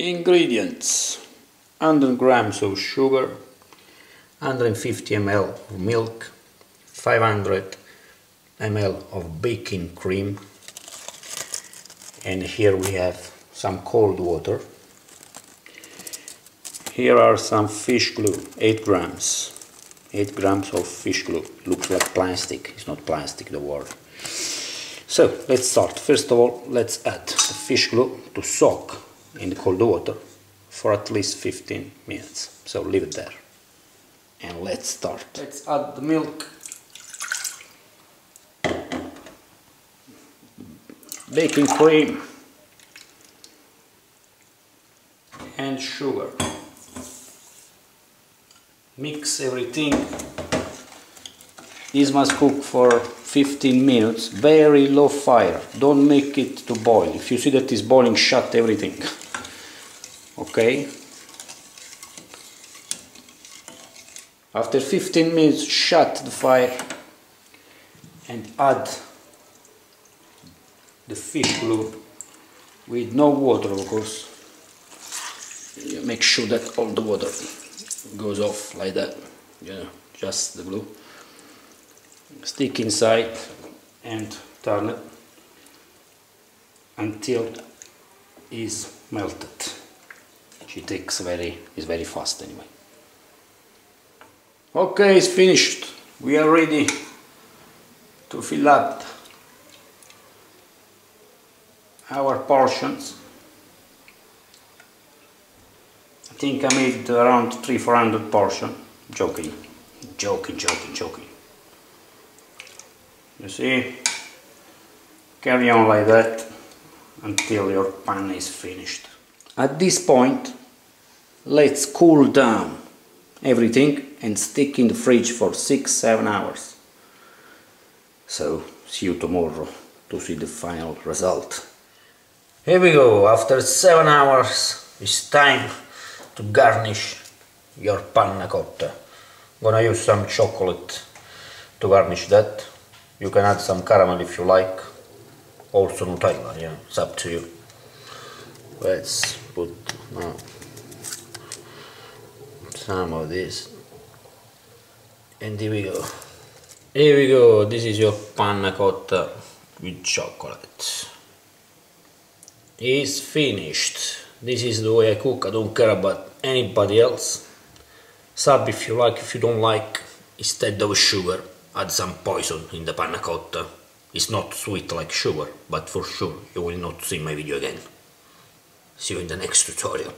Ingredients. 100 grams of sugar 150 ml of milk 500 ml of baking cream. And here we have some cold water. Here are some fish glue 8 grams. 8 grams of fish glue. Looks like plastic. It's not plastic the word. So let's start. First of all let's add the fish glue to soak in the cold water for at least 15 minutes. So leave it there. And let's start. Let's add the milk. Baking cream. And sugar. Mix everything. This must cook for 15 minutes, very low fire. Don't make it to boil. If you see that it's boiling, shut everything okay. After 15 minutes shut the fire and add the fish glue with no water of course. You make sure that all the water goes off like that yeah just the glue. Stick inside and turn it until is melted she takes very is very fast anyway. Okay it's finished. We are ready to fill up our portions. I think I made around 300-400 portion. Joking. Joking joking joking. You see? Carry on like that until your pan is finished at this point let's cool down everything and stick in the fridge for 6-7 hours. So see you tomorrow to see the final result. Here we go, after 7 hours it's time to garnish your panna cotta. I'm gonna use some chocolate to garnish that. You can add some caramel if you like, also Nutella, yeah, it's up to you. Let's put some of this. And here we go. Here we go. This is your panna cotta with chocolate. It's finished. This is the way I cook. I don't care about anybody else. Sub if you like. If you don't like instead of sugar add some poison in the panna cotta. It's not sweet like sugar but for sure you will not see my video again see you in the next tutorial